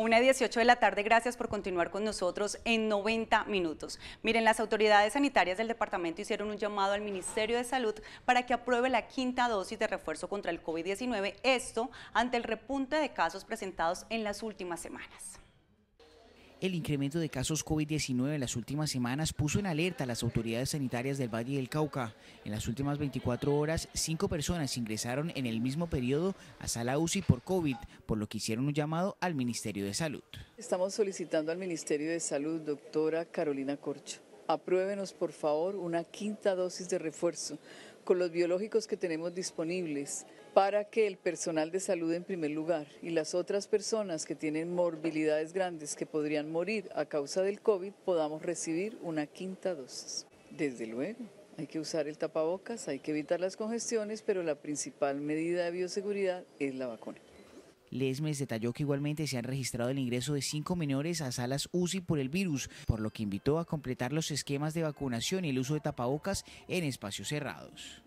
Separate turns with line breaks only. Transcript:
Una 18 de la tarde, gracias por continuar con nosotros en 90 minutos. Miren, las autoridades sanitarias del departamento hicieron un llamado al Ministerio de Salud para que apruebe la quinta dosis de refuerzo contra el COVID-19, esto ante el repunte de casos presentados en las últimas semanas.
El incremento de casos COVID-19 en las últimas semanas puso en alerta a las autoridades sanitarias del Valle del Cauca. En las últimas 24 horas, cinco personas ingresaron en el mismo periodo a sala UCI por COVID, por lo que hicieron un llamado al Ministerio de Salud.
Estamos solicitando al Ministerio de Salud, doctora Carolina Corcho, apruébenos por favor una quinta dosis de refuerzo con los biológicos que tenemos disponibles para que el personal de salud en primer lugar y las otras personas que tienen morbilidades grandes que podrían morir a causa del COVID podamos recibir una quinta dosis. Desde luego, hay que usar el tapabocas, hay que evitar las congestiones, pero la principal medida de bioseguridad es la vacuna.
Lesmes detalló que igualmente se han registrado el ingreso de cinco menores a salas UCI por el virus, por lo que invitó a completar los esquemas de vacunación y el uso de tapabocas en espacios cerrados.